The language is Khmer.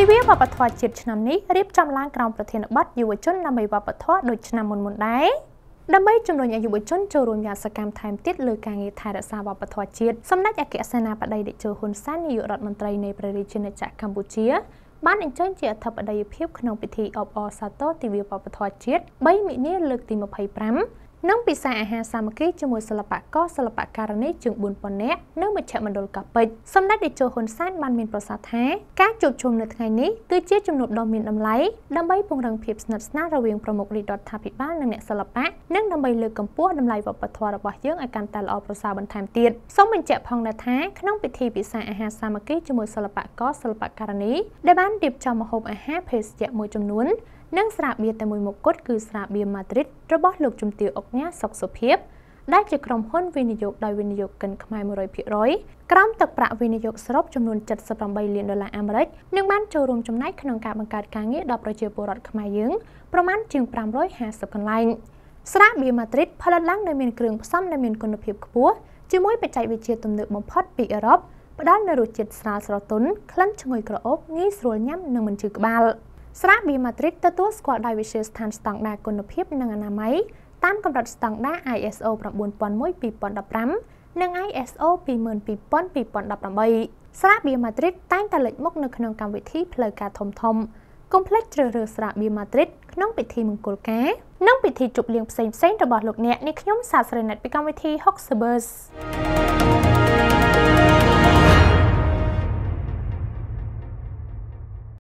ទិវាវប្បធម៌ជាតិឆ្នាំនេះរៀបចំឡើងក្រោមប្រធានបទយុវជនដើម្បីវប្បធម៌ដូចឆ្នាំមុនមុនដែរដើម្បីជំរុញឲ្យយុវជនចូលរួមយ៉ាងសកម្មថែមទៀតលើការងារថែរក្សាវប្បធម៌ជាតិសម្ដេចអគ្គសេនាបតីតេជោហ៊ុនសែននាយករដ្ឋមន្ត្រីនៃព្រះរាជាណាចក្រកម្ពុជាបានអញ្ជើញជាអធិបតីភាពក្នុងពិធីអបអរសាទរទិវាវប្បធម៌ជាតិ3មិនិនាលើកទី25 និងពិសាអាហារសាមគ្គីជាមួយសិល្បករសិល្បករនីជាង4000នាក់នៅមជ្ឈមណ្ឌលកោះពេជ្រសម្ដេចតេជោហ៊ុនសែនបានមានប្រសាសន៍ថាការជួបជុំនៅថ្ងៃនេះគឺជាជំនួបដ៏មានតម្លៃដើម្បីពង្រឹងភាពស្និទ្ធស្នាលរវាងប្រមុខរាជរដ្ឋាភិបាលនិងអ្នកសិល្បៈនិងដើម្បីលើកកម្ពស់តម្លៃវប្បធម៌របស់យើងឲ្យកាន់តែល្អប្រសើរបន្ថែមទៀតសូមបញ្ជាក់ផងដែរថាក្នុងពិធីពិសាអាហារសាមគ្គីជាមួយសិល្បករសិល្បករនីដែលបានរៀបចំម្ហូបអាហារភេសជ្ជៈមួយចំនួន និងស្រាបៀរតែមួយមុខគត់គឺស្រាបៀរម៉ាឌ្រីតរបស់លោកជំទាវអុកញ៉ាសុកសុភីបដែលជាក្រុមហ៊ុនវិនិយោគដោយវិនិយោគិនខ្មែរ100%ក្រោមទឹកប្រាក់វិនិយោគសរុបចំនួន78លានដុល្លារអាមេរិកនឹងបានចូលរួមចំណែកក្នុងការបង្កើតការងារដល់ប្រជាពលរដ្ឋខ្មែរយើងប្រមាណជាង550កន្លែងស្រាបៀរម៉ាឌ្រីតផលិតឡើងដោយមានគ្រឿងផ្សំដែលមានគុណភាពខ្ពស់ជាមួយបច្ចេកវិទ្យាទំនើបបំផុតពីអឺរ៉ុបផ្ដល់នូវរសជាតិស្រាលស្រទន់ក្លិនឈ្ងុយក្រអូបងាយស្រួលញ៉ាំនិងមិនឈឺក្បាល។ ស្រាបៀរម៉ាឌ្រីតទទួលស្គាល់ដោយវិទ្យាស្ថានស្តង់ដារគុណភាពនិងអនាម័យតាមកម្រិតស្តង់ដារ ISO 9001:2015និង ISO 22000:2018ស្រាបៀរម៉ាឌ្រីតតែងតែលេចមុខនៅក្នុងកម្មវិធីផ្លូវការធំធំកុំភ្លេចជ្រើសរើសស្រាបៀរម៉ាឌ្រីតក្នុងពិធីមង្គលការនិងពិធីជប់លៀងផ្សេងៗរបស់លោកអ្នកនេះខ្ញុំសាស្រីណាត់ពីកម្មវិធី Hoxbers